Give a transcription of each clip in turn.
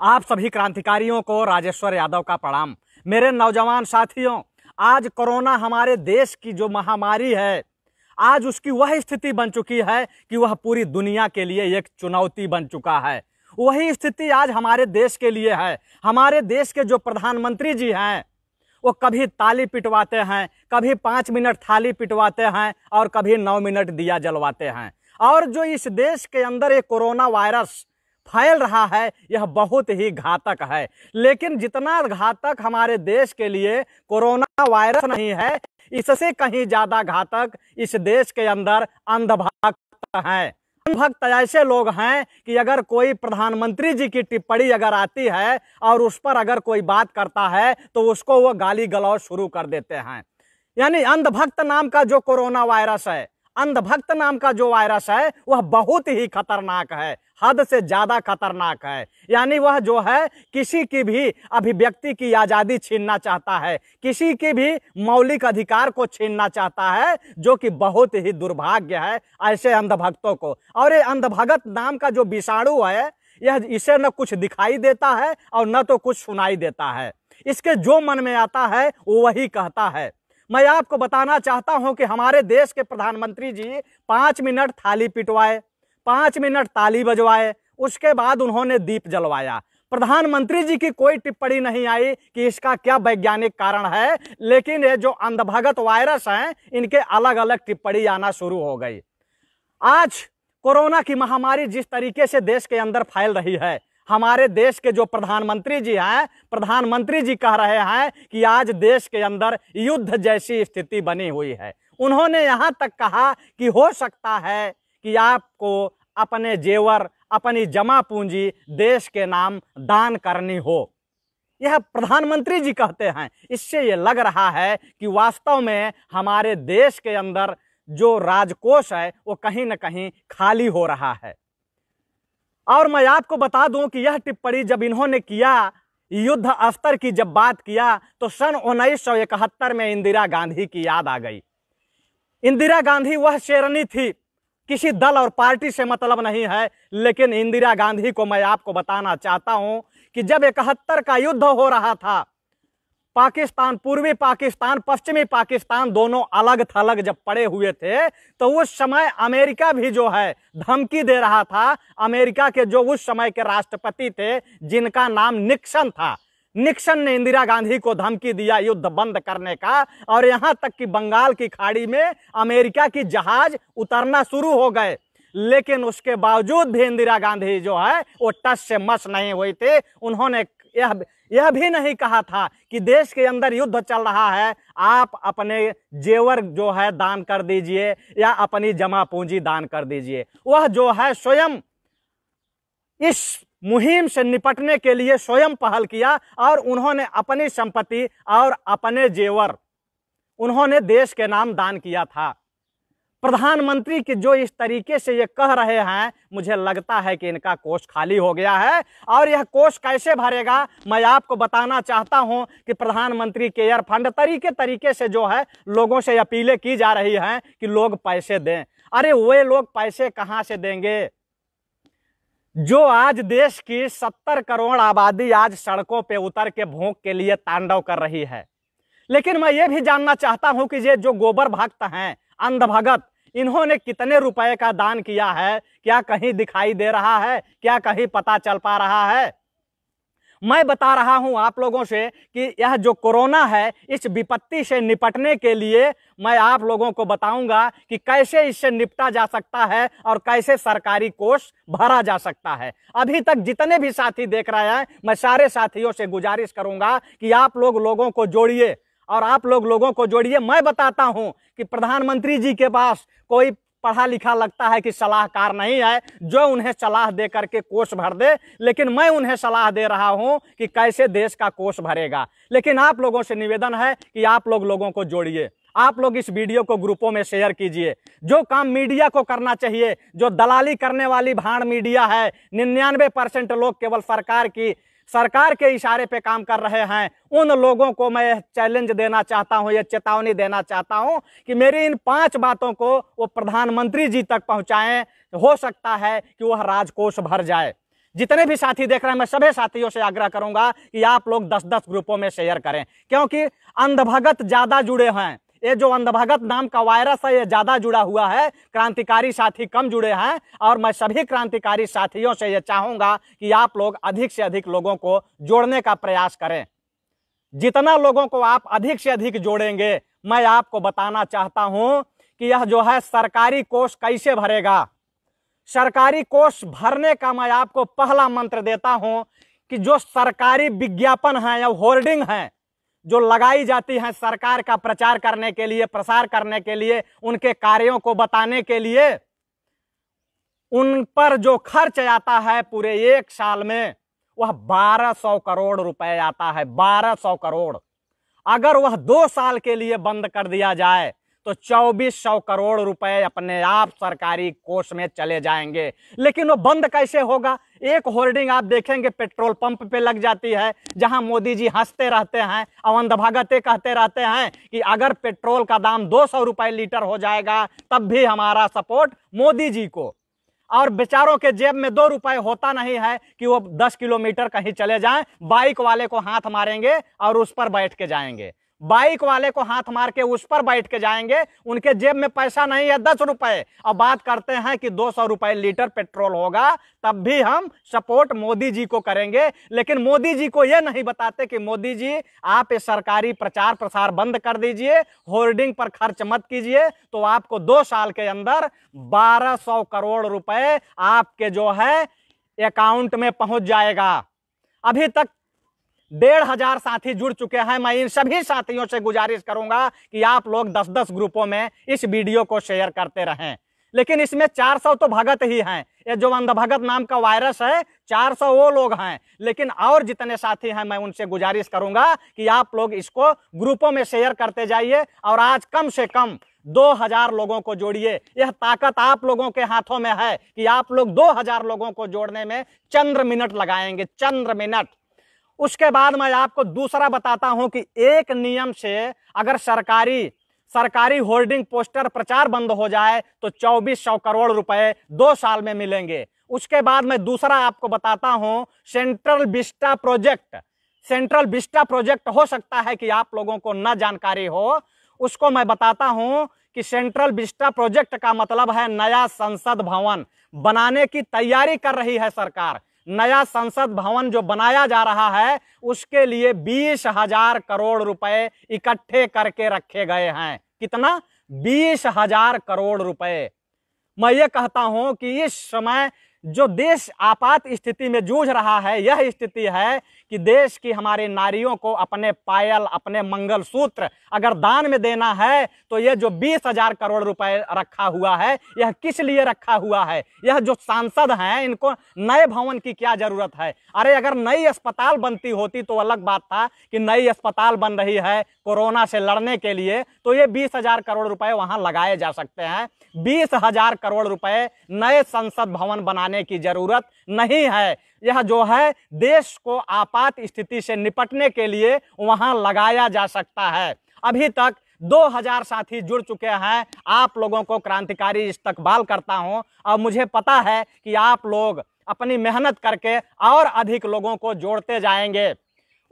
आप सभी क्रांतिकारियों को राजेश्वर यादव का प्रणाम। मेरे नौजवान साथियों, आज कोरोना हमारे देश की जो महामारी है, आज उसकी वह स्थिति बन चुकी है कि वह पूरी दुनिया के लिए एक चुनौती बन चुका है। वही स्थिति आज हमारे देश के लिए है। हमारे देश के जो प्रधानमंत्री जी हैं, वो कभी ताली पिटवाते हैं, कभी पाँच मिनट थाली पिटवाते हैं और कभी नौ मिनट दिया जलवाते हैं। और जो इस देश के अंदर ये कोरोना वायरस फैल रहा है, यह बहुत ही घातक है। लेकिन जितना घातक हमारे देश के लिए कोरोना वायरस नहीं है, इससे कहीं ज़्यादा घातक इस देश के अंदर अंधभक्त हैं। भक्त ऐसे लोग हैं कि अगर कोई प्रधानमंत्री जी की टिप्पणी अगर आती है और उस पर अगर कोई बात करता है तो उसको वो गाली गलौज शुरू कर देते हैं। यानी अंधभक्त नाम का जो कोरोना वायरस है, अंधभक्त नाम का जो वायरस है, वह बहुत ही खतरनाक है। हद से ज़्यादा खतरनाक है। यानी वह जो है, किसी की भी अभिव्यक्ति की आज़ादी छीनना चाहता है। किसी के भी मौलिक अधिकार को छीनना चाहता है, जो कि बहुत ही दुर्भाग्य है ऐसे अंधभक्तों को। और ये अंधभगत नाम का जो विषाणु है, यह इसे न कुछ दिखाई देता है और न तो कुछ सुनाई देता है। इसके जो मन में आता है, वो वही कहता है। मैं आपको बताना चाहता हूँ कि हमारे देश के प्रधानमंत्री जी पाँच मिनट थाली पिटवाए। पाँच मिनट ताली बजवाए, उसके बाद उन्होंने दीप जलवाया। प्रधानमंत्री जी की कोई टिप्पणी नहीं आई कि इसका क्या वैज्ञानिक कारण है, लेकिन ये जो अंधभगत वायरस हैं, इनके अलग अलग टिप्पणी आना शुरू हो गई। आज कोरोना की महामारी जिस तरीके से देश के अंदर फैल रही है, हमारे देश के जो प्रधानमंत्री जी हैं, प्रधानमंत्री जी कह रहे हैं कि आज देश के अंदर युद्ध जैसी स्थिति बनी हुई है। उन्होंने यहाँ तक कहा कि हो सकता है कि आपको अपने जेवर, अपनी जमा पूंजी देश के नाम दान करनी हो। यह प्रधानमंत्री जी कहते हैं। इससे ये लग रहा है कि वास्तव में हमारे देश के अंदर जो राजकोष है, वो कहीं ना कहीं खाली हो रहा है। और मैं आपको बता दूँ कि यह टिप्पणी जब इन्होंने किया, युद्ध स्तर की जब बात किया तो सन उन्नीस सौ इकहत्तर में इंदिरा गांधी की याद आ गई। इंदिरा गांधी वह शेरनी थी किसी दल और पार्टी से मतलब नहीं है, लेकिन इंदिरा गांधी को मैं आपको बताना चाहता हूँ कि जब इकहत्तर का युद्ध हो रहा था, पाकिस्तान, पूर्वी पाकिस्तान, पश्चिमी पाकिस्तान दोनों अलग थलग जब पड़े हुए थे तो उस समय अमेरिका भी जो है, धमकी दे रहा था। अमेरिका के जो उस समय के राष्ट्रपति थे, जिनका नाम निक्सन था। निक्सन ने इंदिरा गांधी को धमकी दिया युद्ध बंद करने का, और यहाँ तक कि बंगाल की खाड़ी में अमेरिका की जहाज़ उतरना शुरू हो गए। लेकिन उसके बावजूद भी इंदिरा गांधी जो है, वो टस से मस नहीं हुई थी। उन्होंने यह यह भी नहीं कहा था कि देश के अंदर युद्ध चल रहा है। आप अपने जेवर जो है दान कर दीजिए, या अपनी जमा पूंजी दान कर दीजिए। वह जो है स्वयं इस मुहिम से निपटने के लिए स्वयं पहल किया और उन्होंने अपनी संपत्ति और अपने जेवर, उन्होंने देश के नाम दान किया था। प्रधानमंत्री की जो इस तरीके से ये कह रहे हैं, मुझे लगता है कि इनका कोष खाली हो गया है। और यह कोष कैसे भरेगा, मैं आपको बताना चाहता हूँ कि प्रधानमंत्री केयर फंड तरीके तरीके से जो है, लोगों से अपीलें की जा रही हैं कि लोग पैसे दें। अरे, वे लोग पैसे कहाँ से देंगे? जो आज देश की सत्तर करोड़ आबादी आज सड़कों पे उतर के भूख के लिए तांडव कर रही है। लेकिन मैं ये भी जानना चाहता हूँ कि ये जो गोबर भक्त हैं, अंधभगत, इन्होंने कितने रुपए का दान किया है, क्या कहीं दिखाई दे रहा है, क्या कहीं पता चल पा रहा है? मैं बता रहा हूँ आप लोगों से कि यह जो कोरोना है, इस विपत्ति से निपटने के लिए मैं आप लोगों को बताऊँगा कि कैसे इससे निपटा जा सकता है और कैसे सरकारी कोष भरा जा सकता है। अभी तक जितने भी साथी देख रहे हैं, मैं सारे साथियों से गुजारिश करूँगा कि आप लोग लोगों को जोड़िए और आप लोग लोगों को जोड़िए। मैं बताता हूँ कि प्रधानमंत्री जी के पास कोई पढ़ा लिखा लगता है कि सलाहकार नहीं है जो उन्हें सलाह दे करके कोष भर दे, लेकिन मैं उन्हें सलाह दे रहा हूँ कि कैसे देश का कोष भरेगा। लेकिन आप लोगों से निवेदन है कि आप लोग लोगों को जोड़िए। आप लोग इस वीडियो को ग्रुपों में शेयर कीजिए। जो काम मीडिया को करना चाहिए, जो दलाली करने वाली भाड़ मीडिया है, निन्यानवे परसेंट लोग केवल सरकार की सरकार के इशारे पे काम कर रहे हैं। उन लोगों को मैं चैलेंज देना चाहता हूँ या चेतावनी देना चाहता हूँ कि मेरी इन पाँच बातों को वो प्रधानमंत्री जी तक पहुंचाएँ। हो सकता है कि वह राजकोष भर जाए। जितने भी साथी देख रहे हैं, मैं सभी साथियों से आग्रह करूँगा कि आप लोग दस दस ग्रुपों में शेयर करें। क्योंकि अंधभगत ज़्यादा जुड़े हैं। ये जो अंधभगत नाम का वायरस है, ये ज़्यादा जुड़ा हुआ है। क्रांतिकारी साथी कम जुड़े हैं और मैं सभी क्रांतिकारी साथियों से ये चाहूँगा कि आप लोग अधिक से अधिक लोगों को जोड़ने का प्रयास करें। जितना लोगों को आप अधिक से अधिक जोड़ेंगे, मैं आपको बताना चाहता हूँ कि यह जो है सरकारी कोष कैसे भरेगा। सरकारी कोष भरने का मैं आपको पहला मंत्र देता हूँ कि जो सरकारी विज्ञापन है या होर्डिंग है जो लगाई जाती हैं सरकार का प्रचार करने के लिए, प्रसार करने के लिए, उनके कार्यों को बताने के लिए, उन पर जो खर्च आता है पूरे एक साल में, वह बारह सौ करोड़ रुपए आता है, बारह सौ करोड़। अगर वह दो साल के लिए बंद कर दिया जाए तो चौबीस सौ करोड़ रुपए अपने आप सरकारी कोष में चले जाएँगे। लेकिन वो बंद कैसे होगा? एक होर्डिंग आप देखेंगे, पेट्रोल पंप पे लग जाती है, जहाँ मोदी जी हँसते रहते हैं, अवंध भगते कहते रहते हैं कि अगर पेट्रोल का दाम दो सौ रुपए लीटर हो जाएगा, तब भी हमारा सपोर्ट मोदी जी को। और बेचारों के जेब में दो रुपए होता नहीं है कि वो दस किलोमीटर कहीं चले जाएँ, बाइक वाले को हाथ मारेंगे और उस पर बैठ के जाएँगे। बाइक वाले को हाथ मार के उस पर बैठ के जाएँगे, उनके जेब में पैसा नहीं है, दस रुपए। अब बात करते हैं कि दो सौ रुपए लीटर पेट्रोल होगा, तब भी हम सपोर्ट मोदी जी को करेंगे। लेकिन मोदी जी को यह नहीं बताते कि मोदी जी, आप ये सरकारी प्रचार प्रसार बंद कर दीजिए, होर्डिंग पर खर्च मत कीजिए तो आपको दो साल के अंदर बारह सौ करोड़ रुपए आपके जो है अकाउंट में पहुँच जाएगा। अभी तक डेढ़ हज़ार साथी जुड़ चुके हैं। मैं इन सभी साथियों से गुजारिश करूँगा कि आप लोग दस दस ग्रुपों में इस वीडियो को शेयर करते रहें। लेकिन इसमें 400 तो भगत ही हैं। ये जो अंध भगत नाम का वायरस है 400 वो लोग हैं। लेकिन और जितने साथी हैं, मैं उनसे गुजारिश करूँगा कि आप लोग इसको ग्रुपों में शेयर करते जाइए और आज कम से कम 2000 लोगों को जोड़िए। यह ताकत आप लोगों के हाथों में है कि आप लोग 2000 लोगों को जोड़ने में चंद्र मिनट लगाएँगे। चंद्र मिनट। उसके बाद मैं आपको दूसरा बताता हूँ कि एक नियम से अगर सरकारी सरकारी होल्डिंग पोस्टर प्रचार बंद हो जाए तो चौबीस सौ करोड़ रुपए दो साल में मिलेंगे। उसके बाद मैं दूसरा आपको बताता हूँ, Central Vista project. Central Vista project हो सकता है कि आप लोगों को न जानकारी हो। उसको मैं बताता हूँ कि सेंट्रल बिस्टा प्रोजेक्ट का मतलब है नया संसद भवन। बनाने की तैयारी कर रही है सरकार। नया संसद भवन जो बनाया जा रहा है, उसके लिए बीस हज़ार करोड़ रुपए इकट्ठे करके रखे गए हैं। कितना? बीस हज़ार करोड़ रुपए। मैं ये कहता हूँ कि इस समय जो देश आपात स्थिति में जूझ रहा है, यह स्थिति है कि देश की हमारे नारियों को अपने पायल, अपने मंगल सूत्र अगर दान में देना है तो यह जो बीस हज़ार करोड़ रुपए रखा हुआ है, यह किस लिए रखा हुआ है? यह जो सांसद हैं, इनको नए भवन की क्या ज़रूरत है? अरे, अगर नई अस्पताल बनती होती तो अलग बात था कि नई अस्पताल बन रही है कोरोना से लड़ने के लिए तो ये बीस हज़ार करोड़ रुपए वहाँ लगाए जा सकते हैं। बीस हज़ार करोड़ रुपए नए संसद भवन बनाने की ज़रूरत नहीं है। यह जो है देश को आपात स्थिति से निपटने के लिए वहाँ लगाया जा सकता है। अभी तक 2000 साथी जुड़ चुके हैं। आप लोगों को क्रांतिकारी इस्तकबाल करता हूँ। और मुझे पता है कि आप लोग अपनी मेहनत करके और अधिक लोगों को जोड़ते जाएँगे।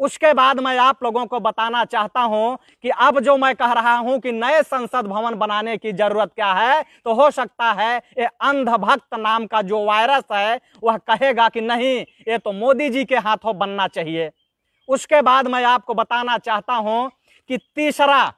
उसके बाद मैं आप लोगों को बताना चाहता हूँ कि अब जो मैं कह रहा हूँ कि नए संसद भवन बनाने की ज़रूरत क्या है तो हो सकता है ये अंधभक्त नाम का जो वायरस है, वह कहेगा कि नहीं, ये तो मोदी जी के हाथों बनना चाहिए। उसके बाद मैं आपको बताना चाहता हूँ कि तीसरा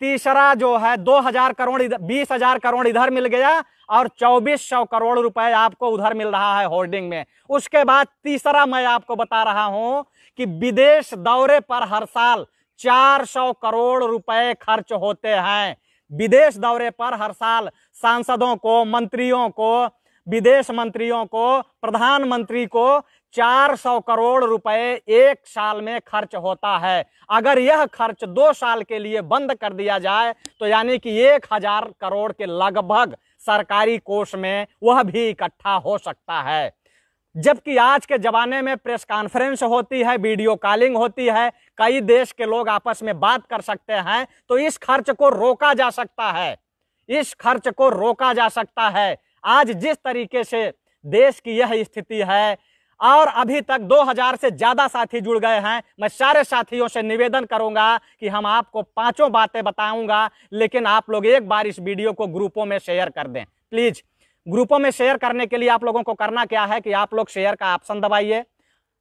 तीसरा जो है, दो हज़ार करोड़ बीस हज़ार करोड़ इधर मिल गया और चौबीस सौ करोड़ रुपए आपको उधर मिल रहा है होल्डिंग में। उसके बाद तीसरा मैं आपको बता रहा हूँ कि विदेश दौरे पर हर साल 400 करोड़ रुपए खर्च होते हैं। विदेश दौरे पर हर साल सांसदों को, मंत्रियों को, विदेश मंत्रियों को, प्रधानमंत्री को 400 करोड़ रुपए एक साल में खर्च होता है। अगर यह खर्च दो साल के लिए बंद कर दिया जाए तो यानी कि एक हज़ार करोड़ के लगभग सरकारी कोष में वह भी इकट्ठा हो सकता है। जबकि आज के जमाने में प्रेस कॉन्फ्रेंस होती है, वीडियो कॉलिंग होती है, कई देश के लोग आपस में बात कर सकते हैं तो इस खर्च को रोका जा सकता है। इस खर्च को रोका जा सकता है। आज जिस तरीके से देश की यह स्थिति है, और अभी तक 2000 से ज़्यादा साथी जुड़ गए हैं, मैं सारे साथियों से निवेदन करूँगा कि हम आपको पाँचों बातें बताऊँगा, लेकिन आप लोग एक बार इस वीडियो को ग्रुपों में शेयर कर दें। प्लीज़ ग्रुपों में शेयर करने के लिए आप लोगों को करना क्या है कि आप लोग शेयर का ऑप्शन दबाइए।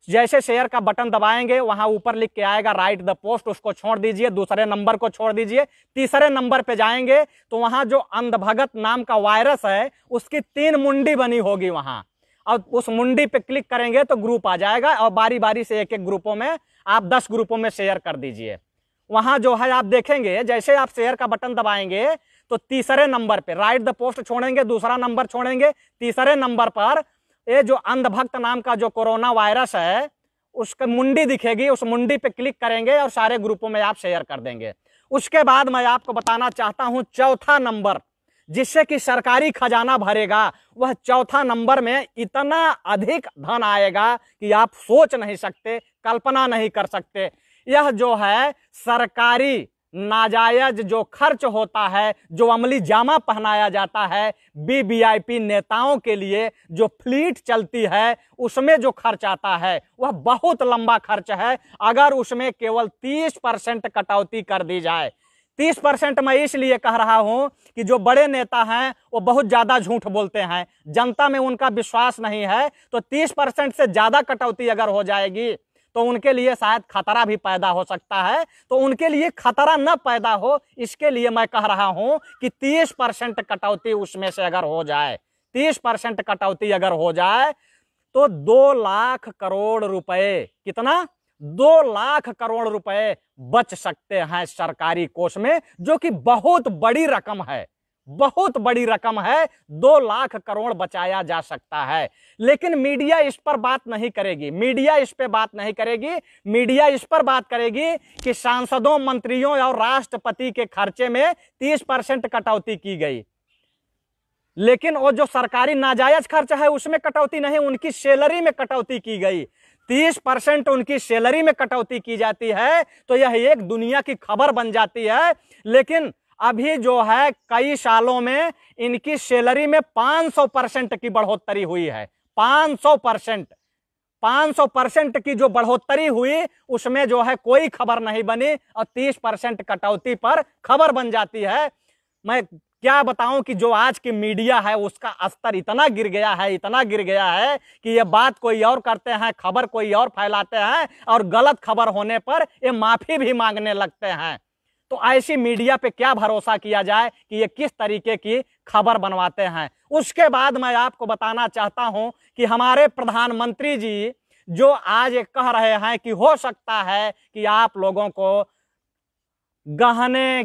जैसे शेयर का बटन दबाएँगे, वहाँ ऊपर लिख के आएगा, राइट द पोस्ट उसको छोड़ दीजिए, दूसरे नंबर को छोड़ दीजिए, तीसरे नंबर पे जाएँगे तो वहाँ जो अंधभगत नाम का वायरस है, उसकी तीन मुंडी बनी होगी वहाँ। और उस मुंडी पे क्लिक करेंगे तो ग्रुप आ जाएगा और बारी बारी से एक एक ग्रुपों में आप दस ग्रुपों में शेयर कर दीजिए। वहाँ जो है, आप देखेंगे, जैसे आप शेयर का बटन दबाएँगे तो तीसरे नंबर पे राइट द पोस्ट छोड़ेंगे, दूसरा नंबर छोड़ेंगे, तीसरे नंबर पर ये जो अंधभक्त नाम का जो कोरोना वायरस है, उसके मुंडी दिखेगी, उस मुंडी पे क्लिक करेंगे और सारे ग्रुपों में आप शेयर कर देंगे। उसके बाद मैं आपको बताना चाहता हूँ चौथा नंबर, जिससे कि सरकारी खजाना भरेगा, वह चौथा नंबर में इतना अधिक धन आएगा कि आप सोच नहीं सकते, कल्पना नहीं कर सकते। यह जो है सरकारी नाजायज जो खर्च होता है, जो अमली जामा पहनाया जाता है बीबीआईपी नेताओं के लिए जो फ्लीट चलती है, उसमें जो खर्च आता है, वह बहुत लंबा खर्च है। अगर उसमें केवल तीस परसेंट कटौती कर दी जाए। तीस परसेंट मैं इसलिए कह रहा हूँ कि जो बड़े नेता हैं, वो बहुत ज़्यादा झूठ बोलते हैं। जनता में उनका विश्वास नहीं है तो तीस परसेंट से ज़्यादा कटौती अगर हो जाएगी तो उनके लिए शायद खतरा भी पैदा हो सकता है। तो उनके लिए खतरा न पैदा हो, इसके लिए मैं कह रहा हूँ कि तीस परसेंट कटौती उसमें से अगर हो जाए, तीस परसेंट कटौती अगर हो जाए तो दो लाख करोड़ रुपए, कितना? दो लाख करोड़ रुपए बच सकते हैं सरकारी कोष में, जो कि बहुत बड़ी रकम है। बहुत बड़ी रकम है। दो लाख करोड़ बचाया जा सकता है। लेकिन मीडिया इस पर बात नहीं करेगी। मीडिया इस पर बात नहीं करेगी। मीडिया इस पर बात करेगी कि सांसदों, मंत्रियों और राष्ट्रपति के खर्चे में तीस परसेंट कटौती की गई। लेकिन वो जो सरकारी नाजायज खर्च है, उसमें कटौती नहीं, उनकी सैलरी में कटौती की गई। तीस परसेंट उनकी सैलरी में कटौती की जाती है तो यह एक दुनिया की खबर बन जाती है। लेकिन अभी जो है, कई सालों में इनकी सैलरी में 500 परसेंट की बढ़ोतरी हुई है। 500 परसेंट। 500 परसेंट की जो बढ़ोतरी हुई, उसमें जो है कोई खबर नहीं बनी और 30 परसेंट कटौती पर खबर बन जाती है। मैं क्या बताऊँ कि जो आज की मीडिया है, उसका स्तर इतना गिर गया है, इतना गिर गया है कि ये बात कोई और करते हैं, खबर कोई और फैलाते हैं और गलत खबर होने पर ये माफ़ी भी मांगने लगते हैं। तो ऐसी मीडिया पे क्या भरोसा किया जाए कि ये किस तरीके की खबर बनवाते हैं? उसके बाद मैं आपको बताना चाहता हूँ कि हमारे प्रधानमंत्री जी जो आज कह रहे हैं कि हो सकता है कि आप लोगों को गहने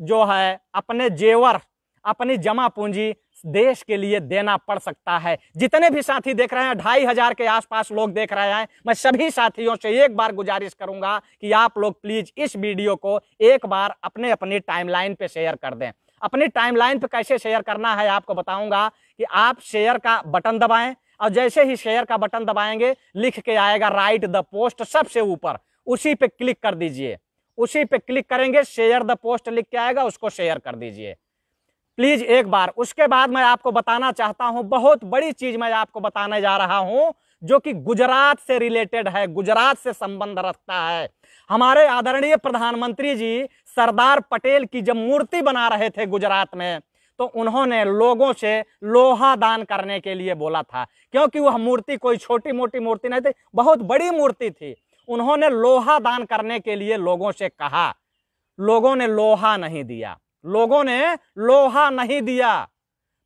जो है, अपने जेवर, अपनी जमा पूंजी देश के लिए देना पड़ सकता है। जितने भी साथी देख रहे हैं, ढाई हज़ार के आसपास लोग देख रहे हैं, मैं सभी साथियों से एक बार गुजारिश करूँगा कि आप लोग प्लीज़ इस वीडियो को एक बार अपने अपनी टाइमलाइन पे शेयर कर दें। अपनी टाइमलाइन पे कैसे शेयर करना है आपको बताऊँगा कि आप शेयर का बटन दबाएँ और जैसे ही शेयर का बटन दबाएँगे, लिख के आएगा राइट द पोस्ट सबसे ऊपर। उसी पे क्लिक कर दीजिए। उसी पे क्लिक करेंगे शेयर द पोस्ट लिख के आएगा, उसको शेयर कर दीजिए। प्लीज़ एक बार, उसके बाद मैं आपको बताना चाहता हूँ, बहुत बड़ी चीज़ मैं आपको बताने जा रहा हूँ, जो कि गुजरात से रिलेटेड है, गुजरात से संबंध रखता है। हमारे आदरणीय प्रधानमंत्री जी सरदार पटेल की जब मूर्ति बना रहे थे गुजरात में तो उन्होंने लोगों से लोहा दान करने के लिए बोला था, क्योंकि वह मूर्ति कोई छोटी मोटी मूर्ति नहीं थी, बहुत बड़ी मूर्ति थी। उन्होंने लोहा दान करने के लिए लोगों से कहा, लोगों ने लोहा नहीं दिया। लोगों ने लोहा नहीं दिया।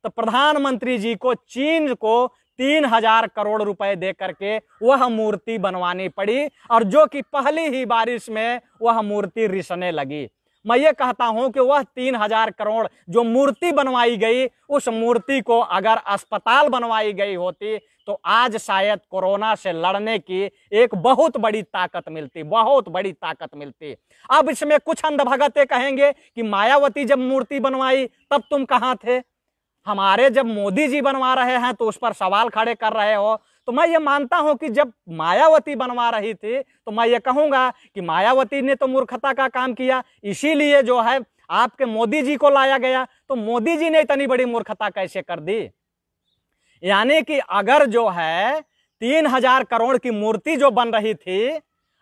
तो प्रधानमंत्री जी को चीन को तीन हज़ार करोड़ रुपए दे करके वह मूर्ति बनवानी पड़ी और जो कि पहली ही बारिश में वह मूर्ति रिसने लगी। मैं ये कहता हूँ कि वह तीन हज़ार करोड़ जो मूर्ति बनवाई गई, उस मूर्ति को अगर अस्पताल बनवाई गई होती तो आज शायद कोरोना से लड़ने की एक बहुत बड़ी ताकत मिलती, बहुत बड़ी ताकत मिलती। अब इसमें कुछ अंधभगते कहेंगे कि मायावती जब मूर्ति बनवाई, तब तुम कहाँ थे? हमारे जब मोदी जी बनवा रहे हैं तो उस पर सवाल खड़े कर रहे हो तो मैं ये मानता हूँ कि जब मायावती बनवा रही थी तो मैं ये कहूँगा कि मायावती ने तो मूर्खता का काम किया, इसीलिए जो है आपके मोदी जी को लाया गया। तो मोदी जी ने इतनी बड़ी मूर्खता कैसे कर दी? यानी कि अगर जो है तीन हज़ार करोड़ की मूर्ति जो बन रही थी,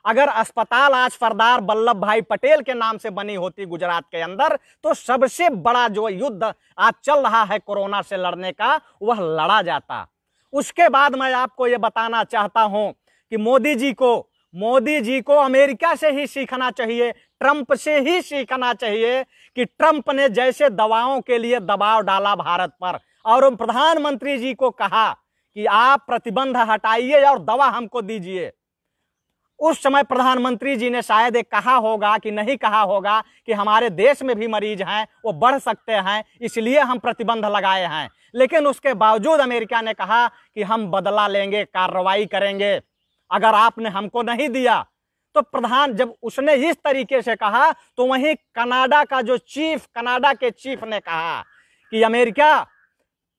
अगर अस्पताल आज सरदार वल्लभ भाई पटेल के नाम से बनी होती गुजरात के अंदर तो सबसे बड़ा जो युद्ध आज चल रहा है कोरोना से लड़ने का, वह लड़ा जाता। उसके बाद मैं आपको ये बताना चाहता हूँ कि मोदी जी को, मोदी जी को अमेरिका से ही सीखना चाहिए, ट्रंप से ही सीखना चाहिए कि ट्रंप ने जैसे दवाओं के लिए दबाव डाला भारत पर। और प्रधानमंत्री जी को कहा कि आप प्रतिबंध हटाइए और दवा हमको दीजिए। उस समय प्रधानमंत्री जी ने शायद एक कहा होगा कि नहीं कहा होगा कि हमारे देश में भी मरीज़ हैं, वो बढ़ सकते हैं, इसलिए हम प्रतिबंध लगाए हैं। लेकिन उसके बावजूद अमेरिका ने कहा कि हम बदला लेंगे, कार्रवाई करेंगे। अगर आपने हमको नहीं दिया तो प्रधान जब उसने इस तरीके से कहा तो वहीं कनाडा का जो चीफ, कनाडा के चीफ ने कहा कि अमेरिका,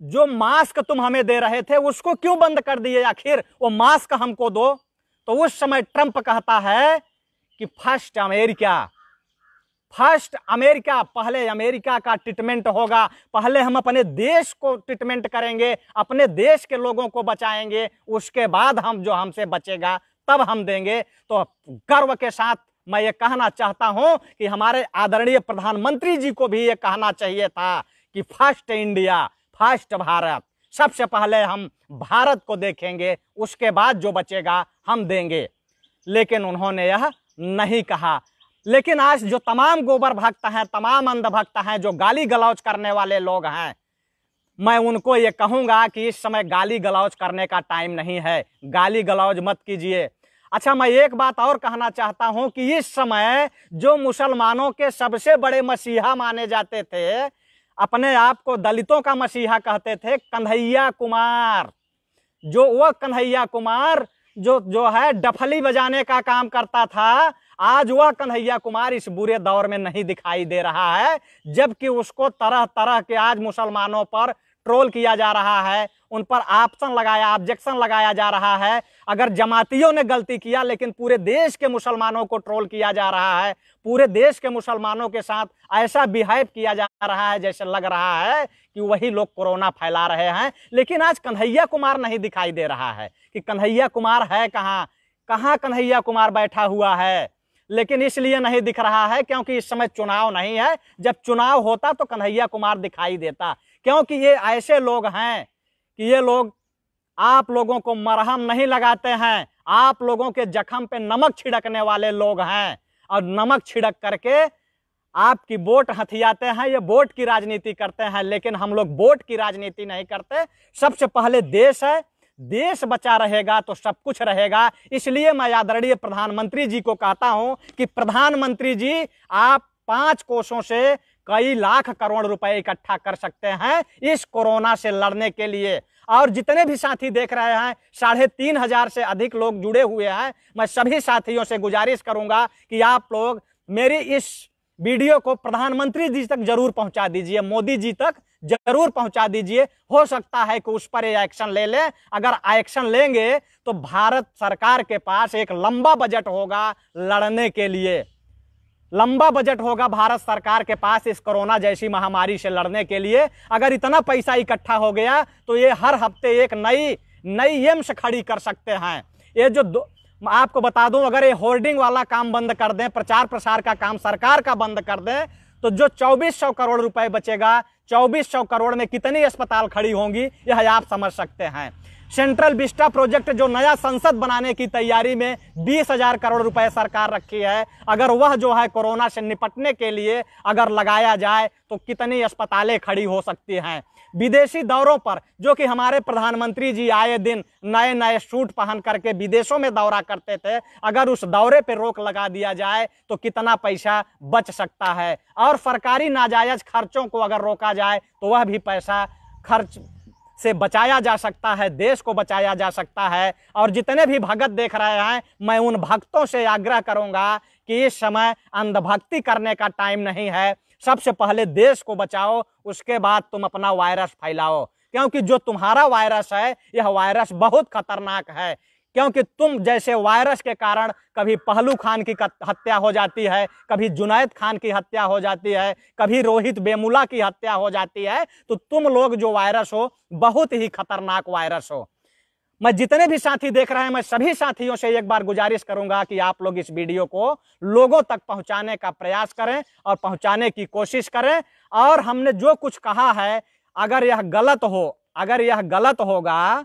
जो मास्क तुम हमें दे रहे थे, उसको क्यों बंद कर दिए? आखिर वो मास्क हमको दो। तो उस समय ट्रंप कहता है कि फ़र्स्ट अमेरिका फ़र्स्ट अमेरिका, पहले अमेरिका का ट्रीटमेंट होगा। पहले हम अपने देश को ट्रीटमेंट करेंगे, अपने देश के लोगों को बचाएँगे, उसके बाद हम जो हमसे बचेगा, तब हम देंगे। तो गर्व के साथ मैं ये कहना चाहता हूँ कि हमारे आदरणीय प्रधानमंत्री जी को भी ये कहना चाहिए था कि फ़र्स्ट इंडिया, फ़र्स्ट भारत। सबसे पहले हम भारत को देखेंगे, उसके बाद जो बचेगा हम देंगे। लेकिन उन्होंने यह नहीं कहा। लेकिन आज जो तमाम गोबर भक्त हैं, तमाम अंधभक्त हैं, जो गाली गलौज करने वाले लोग हैं, मैं उनको ये कहूँगा कि इस समय गाली गलौज करने का टाइम नहीं है। गाली गलौज मत कीजिए। अच्छा मैं एक बात और कहना चाहता हूँ कि इस समय जो मुसलमानों के सबसे बड़े मसीहा माने जाते थे अपने आप को दलितों का मसीहा कहते थे कन्हैया कुमार। जो वह कन्हैया कुमार, जो जो है डफली बजाने का काम करता था, आज वह कन्हैया कुमार इस बुरे दौर में नहीं दिखाई दे रहा है, जबकि उसको तरह तरह के आज मुसलमानों पर ट्रोल किया जा रहा है, उन पर ऑप्शन लगाया ऑब्जेक्शन लगाया जा रहा है। अगर जमातियों ने गलती किया, लेकिन पूरे देश के मुसलमानों को ट्रोल किया जा रहा है, पूरे देश के मुसलमानों के साथ ऐसा बिहेव किया जा रहा है, जैसे लग रहा है कि वही लोग कोरोना फैला रहे हैं। लेकिन आज कन्हैया कुमार नहीं दिखाई दे रहा है कि कन्हैया कुमार है कहाँ कहाँ कन्हैया कुमार बैठा हुआ है। लेकिन इसलिए नहीं दिख रहा है क्योंकि इस समय चुनाव नहीं है। जब चुनाव होता तो कन्हैया कुमार दिखाई देता। क्योंकि ये ऐसे लोग हैं कि ये लोग आप लोगों को मरहम नहीं लगाते हैं। आप लोगों के जख्म पे नमक छिड़कने वाले लोग हैं। और नमक छिड़क करके आपकी वोट हथियाते हैं, ये वोट की राजनीति करते हैं, लेकिन हम लोग वोट की राजनीति नहीं करते। सबसे पहले देश है, देश बचा रहेगा तो सब कुछ रहेगा। इसलिए मैं आदरणीय प्रधानमंत्री जी को कहता हूँ कि प्रधानमंत्री जी, आप पाँच कोषों से कई लाख करोड़ रुपए इकट्ठा कर सकते हैं इस कोरोना से लड़ने के लिए। और जितने भी साथी देख रहे हैं, साढ़े तीन हज़ार से अधिक लोग जुड़े हुए हैं। मैं सभी साथियों से गुजारिश करूँगा कि आप लोग मेरी इस वीडियो को प्रधानमंत्री जी तक ज़रूर पहुँचा दीजिए, मोदी जी तक ज़रूर पहुँचा दीजिए। हो सकता है कि उस पर ये एक्शन ले लें। अगर एक्शन लेंगे तो भारत सरकार के पास एक लंबा बजट होगा लड़ने के लिए। लंबा बजट होगा भारत सरकार के पास इस कोरोना जैसी महामारी से लड़ने के लिए। अगर इतना पैसा इकट्ठा हो गया तो ये हर हफ़्ते एक नई नई एम्स खड़ी कर सकते हैं। ये जो दो आपको बता दूँ, अगर ये होर्डिंग वाला काम बंद कर दें, प्रचार प्रसार का काम सरकार का बंद कर दें तो जो 2400 करोड़ रुपए बचेगा 2400 करोड़ में कितनी अस्पताल खड़ी होंगी, यह आप समझ सकते हैं। सेंट्रल विस्टा प्रोजेक्ट जो नया संसद बनाने की तैयारी में बीस हज़ार करोड़ रुपए सरकार रखी है। अगर वह जो है कोरोना से निपटने के लिए अगर लगाया जाए तो कितनी अस्पतालें खड़ी हो सकती हैं? विदेशी दौरों पर, जो कि हमारे प्रधानमंत्री जी आए दिन नए नए सूट पहन करके विदेशों में दौरा करते थे, अगर उस दौरे पर रोक लगा दिया जाए तो कितना पैसा बच सकता है? और सरकारी नाजायज खर्चों को अगर रोका जाए तो वह भी पैसा खर्च से बचाया जा सकता है, देश को बचाया जा सकता है। और जितने भी भगत देख रहे हैं, मैं उन भक्तों से आग्रह करूँगा कि इस समय अंधभक्ति करने का टाइम नहीं है। सबसे पहले देश को बचाओ, उसके बाद तुम अपना वायरस फैलाओ। क्योंकि जो तुम्हारा वायरस है, यह वायरस बहुत खतरनाक है। क्योंकि तुम जैसे वायरस के कारण कभी पहलू खान की हत्या हो जाती है, कभी जुनैद खान की हत्या हो जाती है, कभी रोहित बेमुला की हत्या हो जाती है तो तुम लोग जो वायरस हो, बहुत ही खतरनाक वायरस हो। मैं जितने भी साथी देख रहे हैं, मैं सभी साथियों से एक बार गुजारिश करूँगा कि आप लोग इस वीडियो को लोगों तक पहुँचाने का प्रयास करें और पहुँचाने की कोशिश करें। और हमने जो कुछ कहा है, अगर यह गलत हो, अगर यह गलत होगा